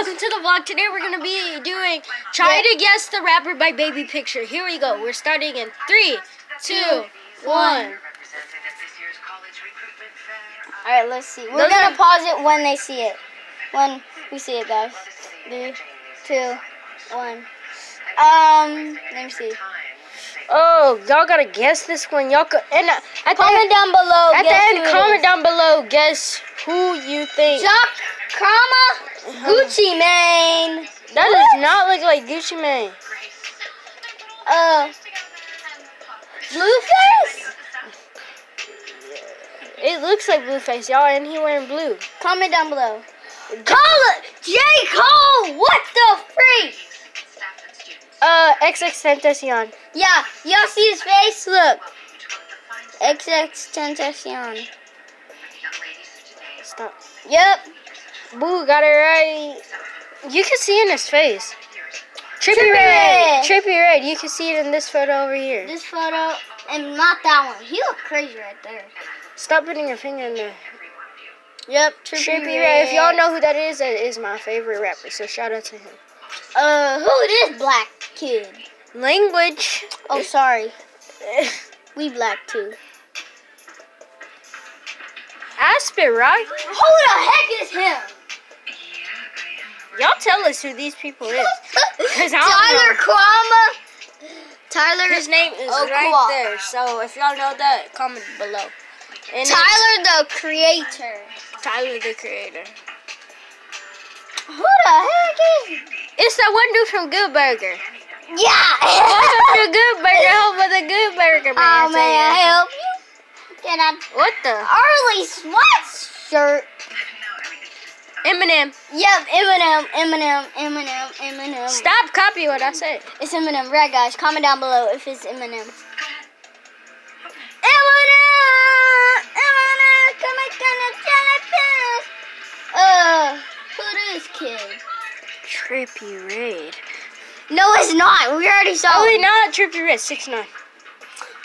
welcome to the vlog. Today we're gonna be doing try to guess the rapper by baby picture. Here we go. We're starting in three, two, one. All right, let's see. We're gonna pause it when they see it. When we see it, guys. Three, two, one. Um, let me see. Oh, y'all gotta guess this one. Y'all could and uh, at the Comment down below. at the end who comment down below. Guess who you think. Jock Krama Gucci Mane. That does not look like Gucci Mane. Uh, Blueface. It looks like Blueface, y'all, and he wearing blue. Comment down below. Call it J Cole. What the freak? XX Tentacion. Yeah, y'all see his face? Look. XX Tentacion. Stop. Yep. Boo got it right. You can see in his face. Trippy, Trippie red. Redd. Trippie Redd. You can see it in this photo over here. This photo and not that one. He look crazy right there. Stop putting your finger in there. Yep, Trippie Redd. If y'all know who that is, that is my favorite rapper. So shout out to him. Uh, who this black kid? Language. Oh, sorry. We black too. Aspen, right? Who the heck is him? Y'all tell us who these people is. 'Cause Tyler know. Krama. Tyler. His name is Oh, right there. So if y'all know that, comment below. And Tyler the creator. Tyler the creator. Who the heck is? It's that one dude from Good Burger. Yeah. Welcome to Good Burger, home of the Good Burger man. So, may I help you? Get a What the? Earl Sweatshirt. Eminem. Yep, Eminem, Eminem, Eminem, Eminem. Stop copying what I said. It's Eminem. Right, guys. Comment down below if it's. Eminem! Trippie Redd. No, it's not. We already saw Oh, wait, him. not Trippie Redd. Six nine.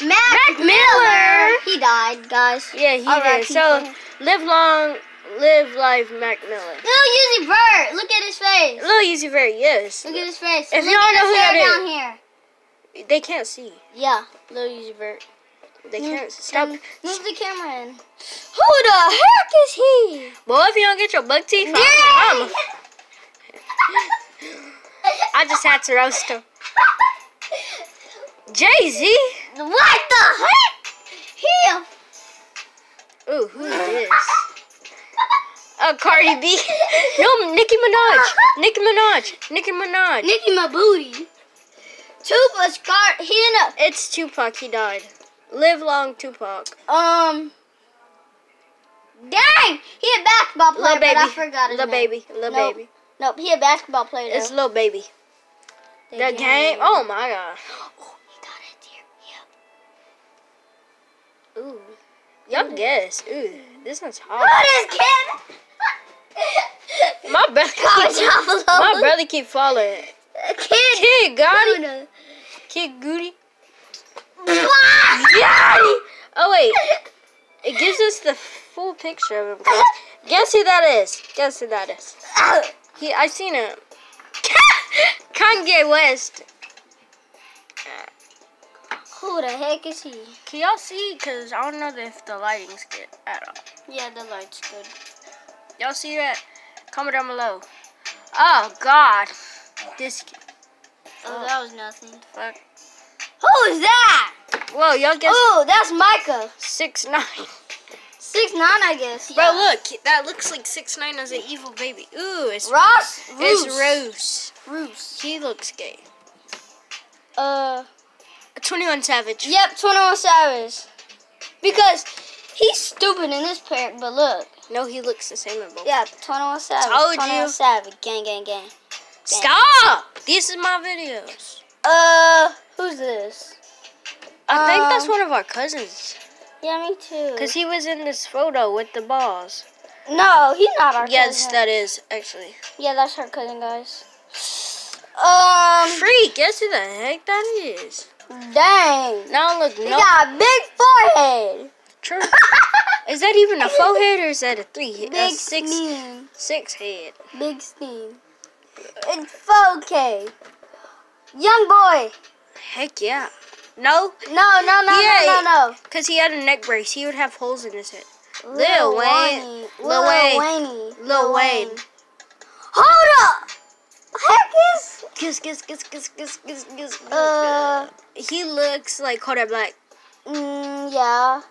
Mac, Miller. He died, guys. Yeah, he R.I.P. did. So for him. live long, live life, Mac Miller. Lil Uzi Vert. Look at his face. Lil Uzi Vert, yes. Look at his face. If Look y'all at know who that down is. here. They can't see. Yeah, Lil Uzi Vert. They can't stop. Move the camera in. Who the heck is he? Boy, if you don't get your buck teeth, mama. I just had to roast him. Jay Z. What the heck? He. Ooh, who's this? Oh, Cardi B. No, Nicki Minaj. Nicki Minaj. Nicki Minaj. Nicki my booty. Tupac Shakur. He in It's Tupac. He died. Live long, Tupac. um. Dang, he a basketball player, baby. but I forgot his Little name. baby. Little Nope. baby. Nope, he a basketball player. It's little baby. The The game. Oh my god. Oh, he got it there. Ooh. Y'all guess. Ooh, this one's hard. Who this kid? My brother. Comment. My brother keep falling. Kid. Kid Gotti. Uh, Gotti. Kid Goody. Gotti. Gotti. Oh wait. It gives us the full picture of him. Guess who that is? Guess who that is? Uh, he. I seen him. Kanye West. Uh, who the heck is he? Can y'all see? Cause I don't know if the lighting's good at all. Yeah, the light's good. Y'all see that? Comment down below. Oh God. This kid. Oh, that was nothing. Fuck. Who is that? Whoa, y'all guess Oh, that's Micah. six nine. Six nine, I guess. Bro, yeah. look, that looks like six nine as an evil baby. Ooh, it's Ross. it's. Rose. Roos. He looks gay. Uh. Twenty one Savage. Yep, 21 Savage. Because he's stupid in this pair, but look. No, he looks the same in both. Yeah, 21 Savage. Told 21 you. Savage. Gang, gang, gang. Stop! This is my videos. Uh, who's this? I think that's Um, one of our cousins. Yeah, me too. Cause he was in this photo with the balls. No, he's not our Yes, cousin. that is actually. Yeah, that's her cousin, guys. Um, Freak, guess who the heck that is? dang. Now look, no. He got a big forehead. True. Is that even a four head or is that a three? head? Big a six steam. six head. Big steam. It's 4K. Young boy. Heck yeah. No, No, no, no, Yeah. no, no, no. because he had a neck brace. He would have holes in his head. Lil, Lil Wayne. Lil, Wayne. Wayne. Lil Wayne. Hold up. Heck is. Kiss, kiss, kiss, kiss, kiss, kiss, kiss. Uh. he looks like Kodak Black. Mm, yeah.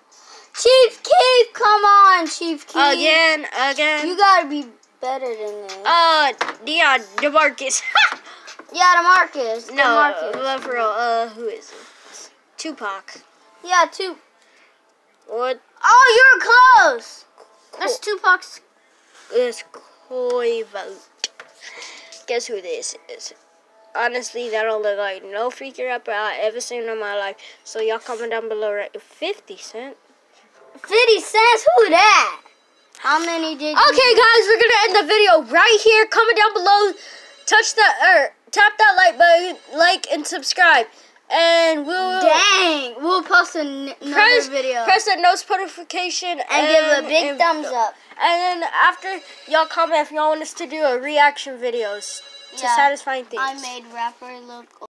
Chief Keef, come on, Chief Keef. Again, again. You gotta be better than this. uh, Dion DeMarcus. yeah, DeMarcus. no, DeMarcus. but for real, uh, who is it? Tupac. Yeah, two. What Oh, you're close. That's Tupac's. is Quavo? Guess who this is? Honestly, that don't look like no freaky rapper I ever seen in my life. So y'all comment down below, right? 50 Cent. 50 cents? Who that? How many did you? Okay, guys, we're gonna end the video right here. Comment down below, touch that or er, tap that like button, like and subscribe, and we'll Dang, we'll post an- another press video press that notice notification and, give a big and- thumbs up. And then after y'all comment if y'all want us to do a reaction videos to Yeah. satisfying things. I made rapper look